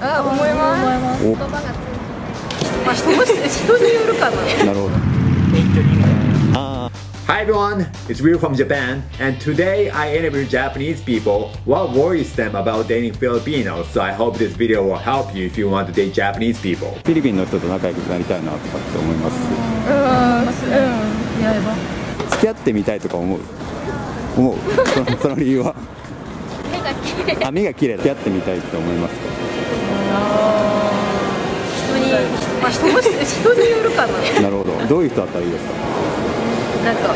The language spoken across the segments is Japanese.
あ思いますお言葉が通じないまあ人によるかななるほどあ Hi everyone, it's Ryu from Japan, and today I interview Japanese people what worries them about dating Filipinos. So I hope this video will help you if you want to date Japanese people. ーフィリピンの人と仲良くなりたいなとかって思いますうんうんやれば付き合ってみたいとか思う思うそのその理由は目が綺麗あ目が綺麗付き合ってみたいって思いますかまあ人も人によるかな。なるほど。どういう人だったらいいですか？なんか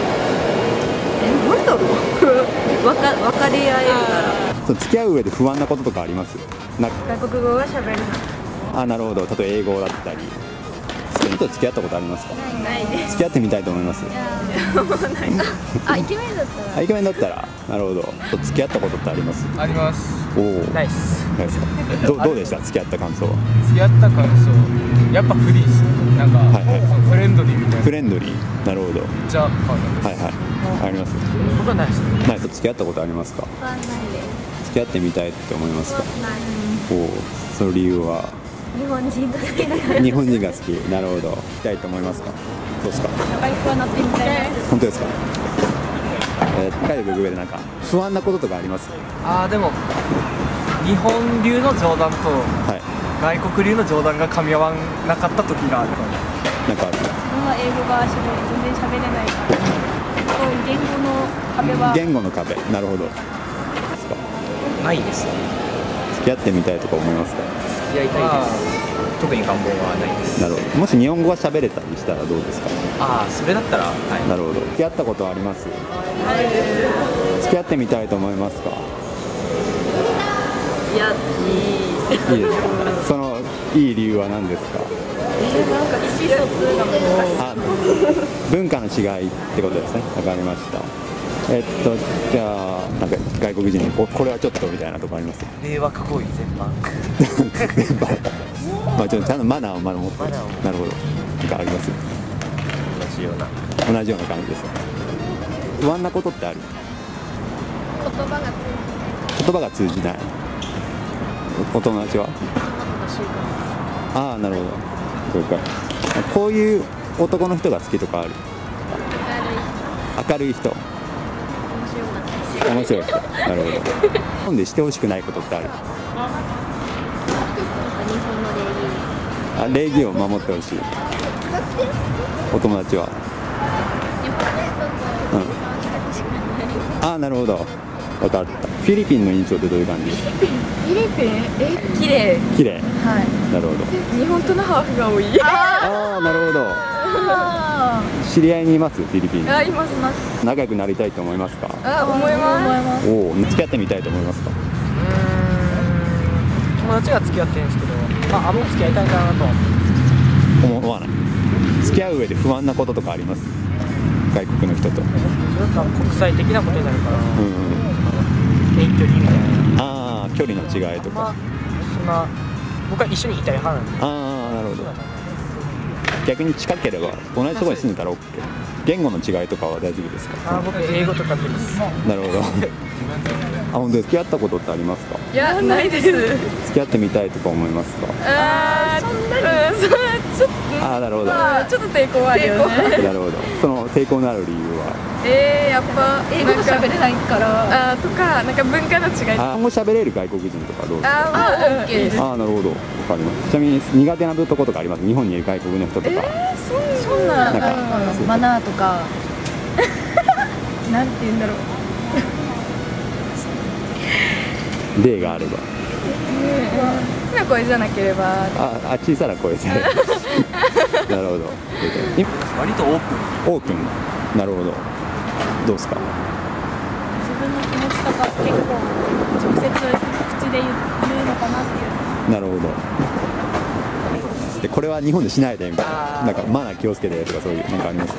えなんだろう。わか分かり合えるなら。そう付き合う上で不安なこととかあります？な外国語が喋れない。あなるほど。例えば英語だったり好きな人と付き合ったことありますか？ないです。付き合ってみたいと思います？あイケメンだったら。あイケメンだったら。なるほど。付き合ったことってあります？あります。おおナイスないですか？どうどうでした？付き合った感想は？付き合った感想やっぱフリーっすなんか、はいはい。そのフレンドリーみたいな。フレンドリー。なるほど。じゃあ感じです、はいはい。あります？僕はないっすね。ない。と付き合ったことありますか？ないです。付き合ってみたいって思いますか？ないおおその理由は？日本人が好きだから。日本人が好き。なるほど。行きたいと思いますか？どうですか？仲良くはなってみたいです。本当ですか？えー、仲良く上でなんか不安なこととかあります？ああでも日本流の冗談とはい。外国流の冗談が噛み合わなかった時があるなんかある？自分は英語がし全然喋れないから。そういう言語の壁は。言語の壁。なるほど。ですかないです付き合ってみたいとか思いますか？付き合いたいです。特に願望はないです。なるほど。もし日本語が喋れたりしたらどうですか？ああそれだったらはい。なるほど。付き合ったことはあります？付き合ってみたいと思いますか？いやいい。いいですか？そのいい理由は何ですか？なんか意思疎通が難しい。あ文化の違いってことですね。わかりました。えっとじゃあなんか外国人にここれはちょっとみたいなとこあります？迷惑行為全般。まあちょっとちゃんとマナーをまだ持ってなるほど。なんかあります？同じような。同じような感じです不安なことってある？言葉が通言葉が通じないおお友達はああなるほど。そうか。こういう男の人が好きとかある？明るい明るい人。面白い。人なるほど。日本でしてほしくないことってある？日本の礼儀。あ礼儀を守ってほしい。お友達は？うん。ああなるほど。分かったフィリピンの印象ってどういう感じ？ですかフィリピン？え綺麗。綺麗。はい。なるほど。日本とのハーフが多い。ああなるほど。あ知り合いにいます？フィリピンあいます。います仲良くなりたいと思いますか？あ思います。おお付き合ってみたいと思いますか？友達が付き合ってるんですけどまああんま付き合いたいかなとは。思わない。付き合う上で不安なこととかあります？外国の人と。国際的なことになるから。うんうん遠距離みたいな。ああ距離の違いとか。まあそんな僕は一緒にいたい派なんで。ああなるほど。逆に近ければ同じところに住んでたら OK 言語の違いとかは大丈夫ですか？あ僕英語とかです。なるほど。あ本当です。付き合ったことってありますか？いやないです。付き合ってみたいとか思いますか？あーそんなにうんそちょっとああなるほど。まあちょっと抵抗あるよね。なるほど。その抵抗のある理由は？えー、やっぱ英語喋れないから。あーとかなんか文化の違い。あもう喋れる外国人とかどうですか？あーもう OK です。ああなるほど。わかりますちなみに苦手なとことかあります？日本にいる外国の人とか、そんななんかマナーとか。なんて言うんだろう。例があれば。好きな声じゃなければ。ああ小さな声で。なるほど。い 割とオープン。オープン。なるほどどうですか？自分の気持ちとか結構直接口で言うのかなっていう。なるほど。でこれは日本でしないでみたいな。なんかマナー気をつけてとかそういうなんかあります？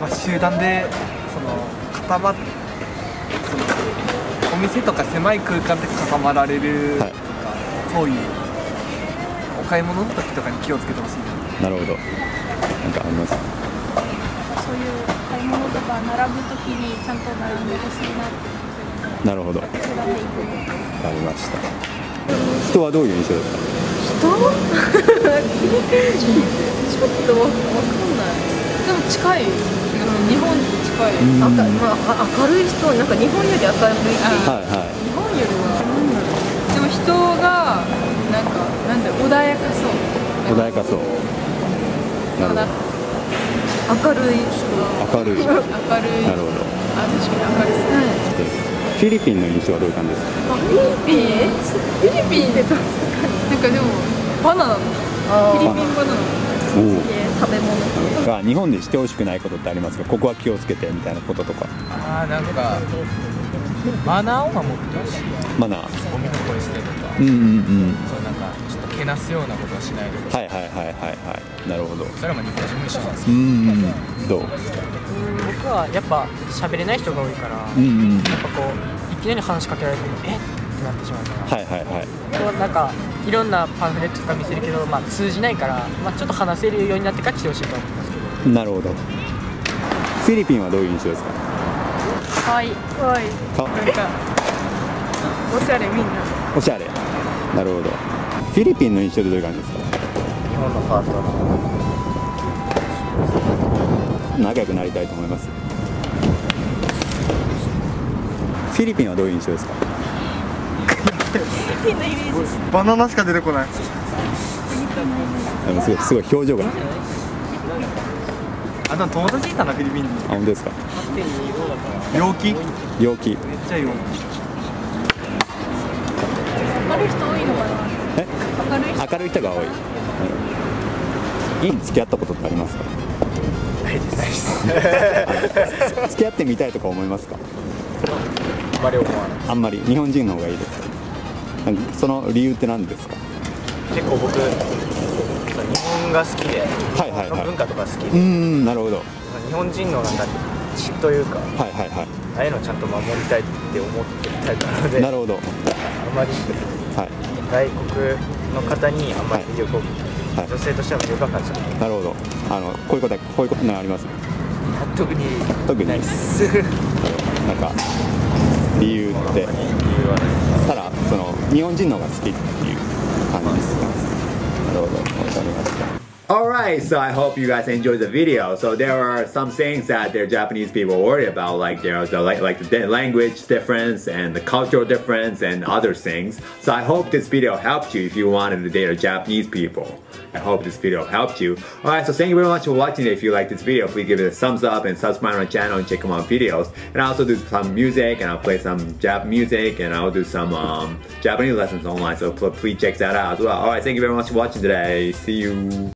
まあ、集団でその固まっそのお店とか狭い空間で固まられるとか、はい。そういうお買い物の時とかに気をつけてほしいな。なるほど。なんかあります？そういう買い物とか並ぶときにちゃんと並んでほしいなってなるほど。わ育てていくかりました。人はどういう印象ですか？人？ちょっとわわかんない。でも近い。日本と近い、うん。まあ、あ明るい人なんか日本より明るいっていう。はいは日本よりはでも人がなんかなんだ穏やかそう。い穏やかそう。なるほど明るい人。明るい。明るい。なるほど。あ確かに明るそうでフィリピンの印象はどういう感じですか？あフィリピン？フィリピン。でなんかでもバナナ。フィリピンバナナ。食べ物。系が日本でしてほしくないことってありますか？ここは気をつけてみたいなこととか。ああなんかマナーを守ってほしいマナー。ゴミのポイ捨てとか。うんうんうん。そうなんかちょっとけなすようなことはしないでほしいはい。はいはいはいはいなるほど。それはまあ日本人も一緒なんですうんようん。どう？僕はやっぱ喋れない人が多いから、うんうんやっぱこういきなり話しかけられてもえ？ってなってしまうから、はいはいはい。こうなんかいろんなパンフレットとか見せるけど、まあ、通じないから、まあ、ちょっと話せるようになってから来てほしいと思いますけど。なるほど。フィリピンはどういう印象ですか？かわい。いかわい。いかなんかおしゃれみんな。おしゃれ。なるほど。フィリピンの印象でどういう感じですか？日本のパートナー。仲良くなりたいと思います。フィリピンはどういう印象ですか？バナナしか出てこない。あのすごいすごい表情が。ああでも友達いたなフィリピンに。本当ですか？陽気めっ陽気ちゃ陽気？明るい人多いのかな明るい人が多いいい付き合ったことってありますか？ないです。付き合ってみたいとか思いますか？あんまり思わないあんまり日本人の方がいいですか？その理由って何ですか？結構僕日本が好きではいはいはい。文化とか好きでんなるほど。日本人のなんか血というかはいはいはああいうのをちゃんと守りたいって思ってるタイプなのでいなるほど。あまりはい。外国の方にあんまり魅力を、はい女性としては魅力は感じなるほど。あのこういうことはこういうことがあります。特に特に。ないです。なんか理由って。理由はないただその日本人の方が好きっていう感じですかなるほど。わかりました Alright, so I hope you guys enjoyed the video. So there are some things that the Japanese people worry about, like there's the like, like the language difference and the cultural difference and other things. So I hope this video helped you if you wanted to date a Japanese people. I hope this video helped you. Alright, so thank you very much for watching. If you like this video, please give it a thumbs up and subscribe to my channel and check out my videos. And I also do some music and I'll play some Jap music and I'll do some um, Japanese lessons online. So please check that out as well. Alright, thank you very much for watching today. See you.